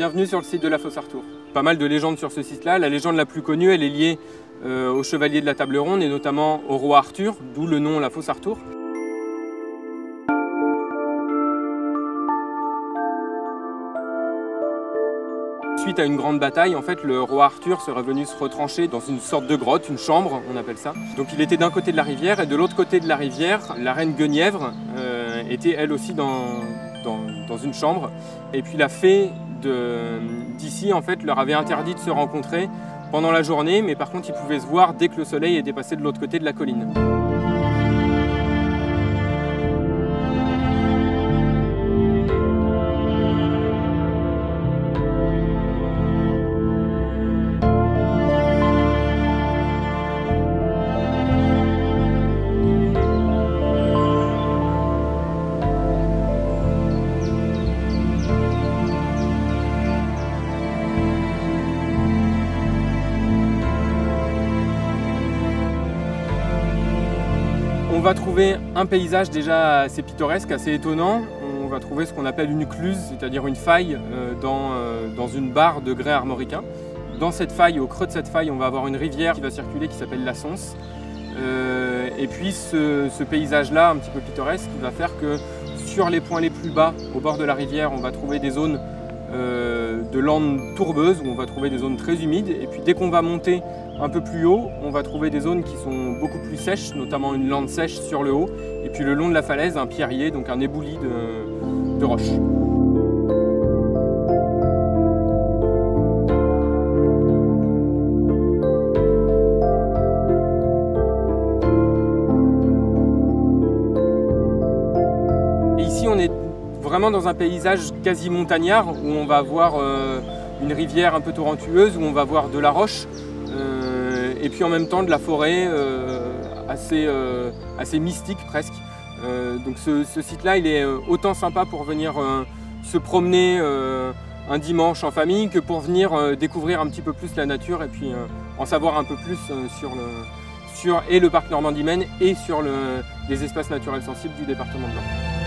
bienvenue sur le site de la Fosse Artour. Pas mal de légendes sur ce site-là. La légende la plus connue, elle est liée euh, au chevalier de la Table Ronde et notamment au roi Arthur, d'où le nom la Fosse Artour. Suite à une grande bataille, en fait, le roi Arthur serait venu se retrancher dans une sorte de grotte, une chambre, on appelle ça. Donc il était d'un côté de la rivière et de l'autre côté de la rivière, la reine Guenièvre euh, était elle aussi dans, dans, une chambre. Et puis la fée d'ici, en fait, leur avait interdit de se rencontrer pendant la journée, mais par contre, ils pouvaient se voir dès que le soleil était passé de l'autre côté de la colline. On va trouver un paysage déjà assez pittoresque, assez étonnant. On va trouver ce qu'on appelle une cluse, c'est-à-dire une faille euh, euh, dans, une barre de grès armoricain. Dans cette faille, au creux de cette faille, on va avoir une rivière qui va circuler qui s'appelle la Sonce. Euh, et puis ce, paysage-là, un petit peu pittoresque, va faire que sur les points les plus bas, au bord de la rivière, on va trouver des zones de landes tourbeuses où on va trouver des zones très humides. Et puis dès qu'on va monter un peu plus haut, on va trouver des zones qui sont beaucoup plus sèches, notamment une lande sèche sur le haut, et puis le long de la falaise, un pierrier, donc un éboulis de, roches. ici, on est vraiment dans un paysage quasi montagnard où on va voir euh, une rivière un peu torrentueuse, où on va voir de la roche, et puis en même temps de la forêt euh, assez, euh, assez mystique presque. Euh, donc ce, site-là, il est autant sympa pour venir se promener un dimanche en famille que pour venir découvrir un petit peu plus la nature et puis en savoir un peu plus sur le, sur et le parc Normandie-Maine et sur les espaces naturels sensibles du département de l'Or.